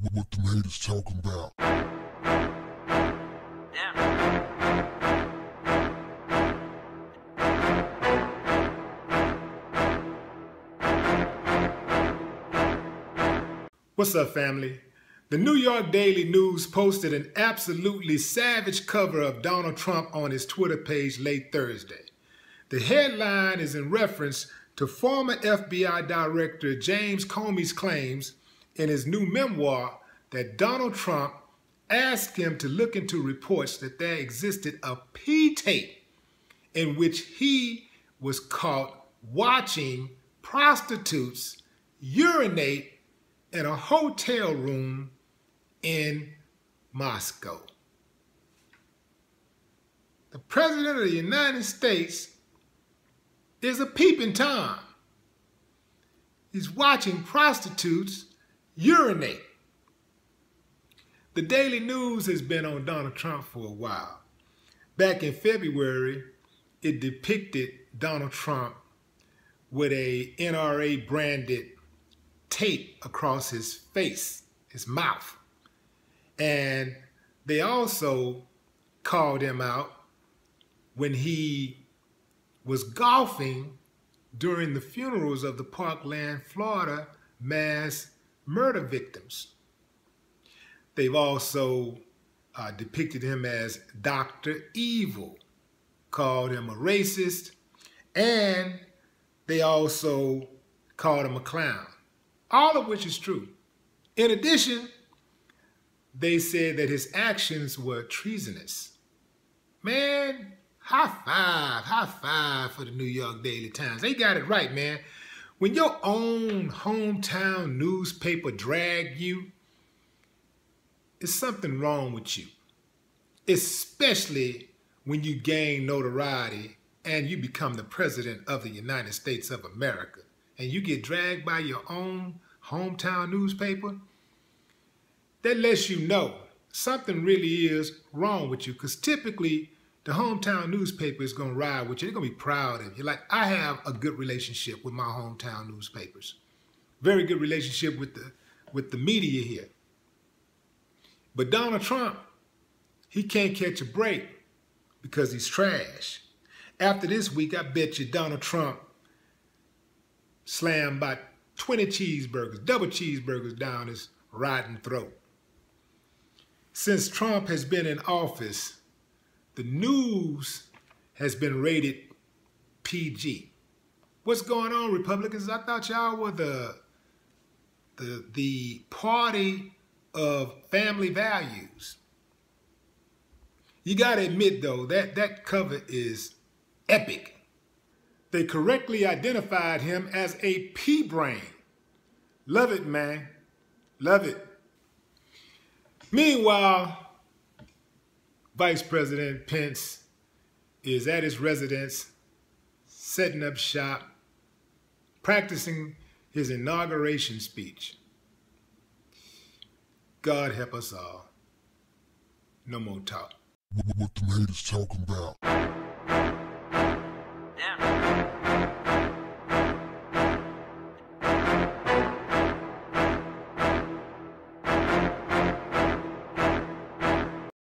What the haters talking about? What's up, family? The New York Daily News posted an absolutely savage cover of Donald Trump on his Twitter page late Thursday. The headline is in reference to former FBI Director James Comey's claims in his new memoir that Donald Trump asked him to look into reports that there existed a P tape in which he was caught watching prostitutes urinate in a hotel room in Moscow. The President of the United States is a peeping Tom. He's watching prostitutes urinate. The Daily News has been on Donald Trump for a while. Back in February, it depicted Donald Trump with a NRA branded tape across his face, his mouth. And they also called him out when he was golfing during the funerals of the Parkland, Florida mass murder victims. They've also uh, depicted him as Dr. Evil, called him a racist, and they also called him a clown all of which is true. In addition, they said that his actions were treasonous. Man, high five, high five for the New York Daily Times. They got it right, man. When your own hometown newspaper drag you, it's something wrong with you. Especially when you gain notoriety and you become the president of the United States of America and you get dragged by your own hometown newspaper, that lets you know something really is wrong with you. Because typically, the hometown newspaper is going to ride with you. They're going to be proud of you. Like, I have a good relationship with my hometown newspapers. Very good relationship with the, with the media here. But Donald Trump, he can't catch a break because he's trash. After this week, I bet you Donald Trump slammed about 20 cheeseburgers, double cheeseburgers down his rotten throat. Since Trump has been in office, the news has been rated PG. What's going on, Republicans? I thought y'all were the, the, the party of family values. You got to admit, though, that that cover is epic they correctly identified him as a pea brain. Love it, man. Love it. Meanwhile, Vice President Pence is at his residence, setting up shop, practicing his inauguration speech. God help us all. No more talk. What, what, haters talking about? Damn.